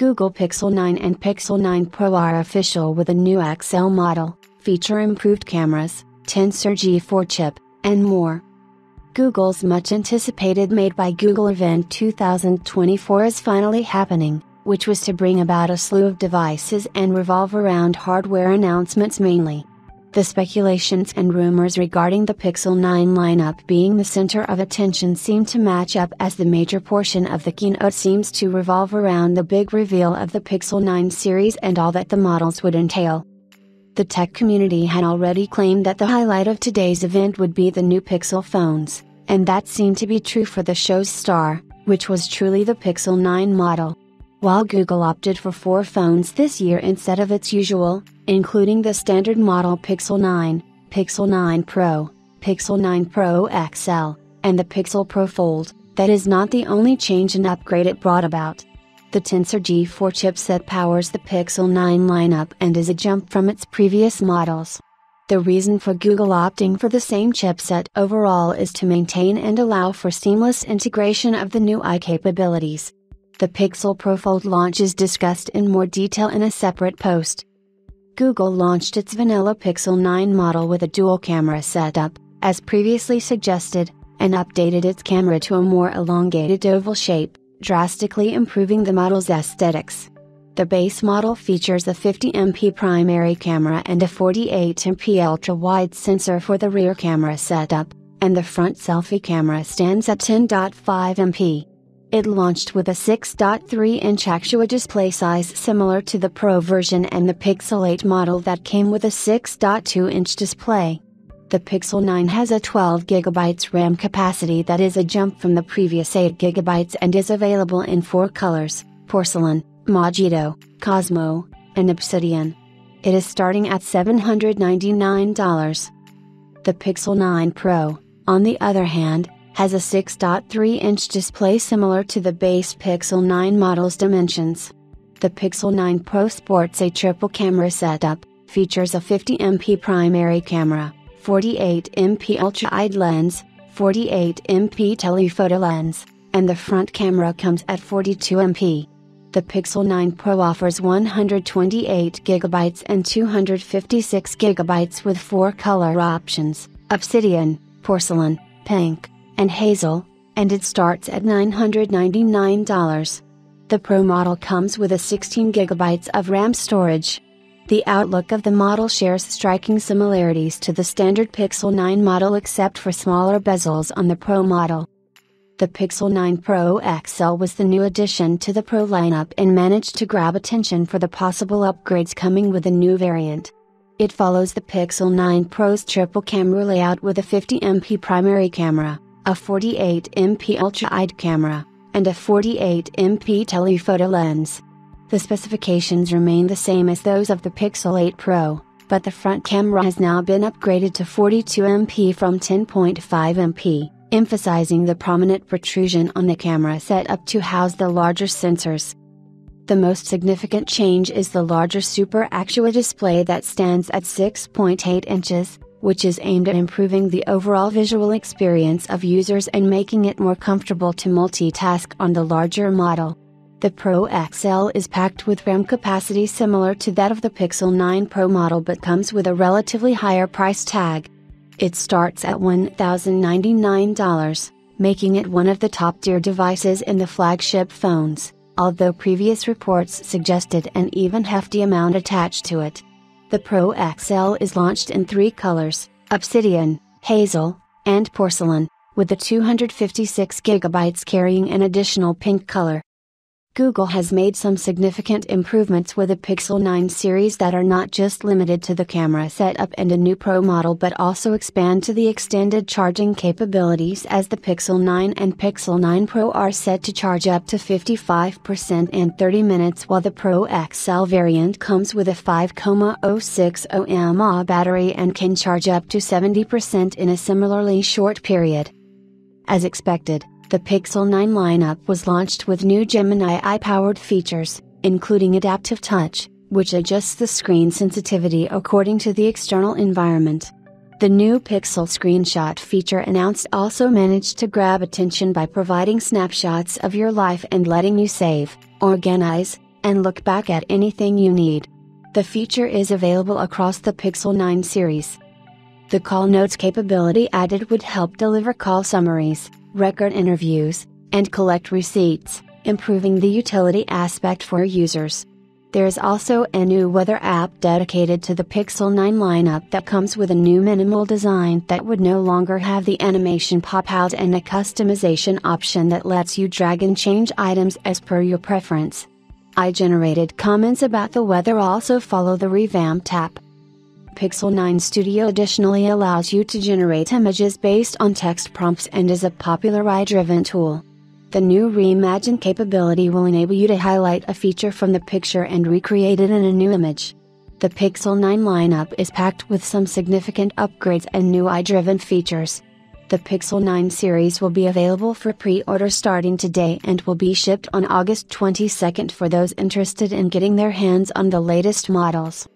Google Pixel 9 and Pixel 9 Pro are official with a new XL model, feature improved cameras, Tensor G4 chip, and more. Google's much anticipated Made by Google event 2024 is finally happening, which was to bring about a slew of devices and revolve around hardware announcements mainly. The speculations and rumors regarding the Pixel 9 lineup being the center of attention seem to match up as the major portion of the keynote seems to revolve around the big reveal of the Pixel 9 series and all that the models would entail. The tech community had already claimed that the highlight of today's event would be the new Pixel phones, and that seemed to be true for the show's star, which was truly the Pixel 9 model. While Google opted for four phones this year instead of its usual, including the standard model Pixel 9, Pixel 9 Pro, Pixel 9 Pro XL, and the Pixel Pro Fold, that is not the only change and upgrade it brought about. The Tensor G4 chipset powers the Pixel 9 lineup and is a jump from its previous models. The reason for Google opting for the same chipset overall is to maintain and allow for seamless integration of the new AI capabilities. The Pixel Pro Fold launch is discussed in more detail in a separate post. Google launched its vanilla Pixel 9 model with a dual camera setup, as previously suggested, and updated its camera to a more elongated oval shape, drastically improving the model's aesthetics. The base model features a 50MP primary camera and a 48MP ultra-wide sensor for the rear camera setup, and the front selfie camera stands at 10.5MP. It launched with a 6.3 inch Actua display size similar to the Pro version and the Pixel 8 model that came with a 6.2 inch display. The Pixel 9 has a 12GB RAM capacity that is a jump from the previous 8GB and is available in four colors porcelain, Mojito, Cosmo, and Obsidian. It is starting at $799. The Pixel 9 Pro, on the other hand, has a 6.3 inch display similar to the base Pixel 9 model's dimensions. The Pixel 9 Pro sports a triple camera setup, features a 50MP primary camera, 48MP ultra-wide lens, 48MP telephoto lens, and the front camera comes at 42MP. The Pixel 9 Pro offers 128GB and 256GB with four color options Obsidian, Porcelain, Pink, and Hazel, and it starts at $999. The Pro model comes with a 16GB of RAM storage. The outlook of the model shares striking similarities to the standard Pixel 9 model except for smaller bezels on the Pro model. The Pixel 9 Pro XL was the new addition to the Pro lineup and managed to grab attention for the possible upgrades coming with the new variant. It follows the Pixel 9 Pro's triple camera layout with a 50MP primary camera a 48MP ultra-wide camera, and a 48MP telephoto lens. The specifications remain the same as those of the Pixel 8 Pro, but the front camera has now been upgraded to 42MP from 10.5MP, emphasizing the prominent protrusion on the camera set up to house the larger sensors. The most significant change is the larger Super Actua display that stands at 6.8 inches, which is aimed at improving the overall visual experience of users and making it more comfortable to multitask on the larger model. The Pro XL is packed with RAM capacity similar to that of the Pixel 9 Pro model but comes with a relatively higher price tag. It starts at $1,099, making it one of the top tier devices in the flagship phones, although previous reports suggested an even hefty amount attached to it. The Pro XL is launched in three colors Obsidian, Hazel, and Porcelain, with the 256GB carrying an additional pink color. Google has made some significant improvements with the Pixel 9 series that are not just limited to the camera setup and a new Pro model but also expand to the extended charging capabilities as the Pixel 9 and Pixel 9 Pro are set to charge up to 55% in 30 minutes while the Pro XL variant comes with a 5,060 mAh battery and can charge up to 70% in a similarly short period. As expected, the Pixel 9 lineup was launched with new Gemini AI powered features, including Adaptive Touch, which adjusts the screen sensitivity according to the external environment. The new Pixel Screenshot feature announced also managed to grab attention by providing snapshots of your life and letting you save, organize, and look back at anything you need. The feature is available across the Pixel 9 series. The call notes capability added would help deliver call summaries, record interviews, and collect receipts, improving the utility aspect for users. There is also a new weather app dedicated to the Pixel 9 lineup that comes with a new minimal design that would no longer have the animation pop out and a customization option that lets you drag and change items as per your preference. I generated comments about the weather also follow the revamped app. Pixel 9 Studio additionally allows you to generate images based on text prompts and is a popular AI driven tool. The new Reimagine capability will enable you to highlight a feature from the picture and recreate it in a new image. The Pixel 9 lineup is packed with some significant upgrades and new AI driven features. The Pixel 9 series will be available for pre order starting today and will be shipped on August 22 for those interested in getting their hands on the latest models.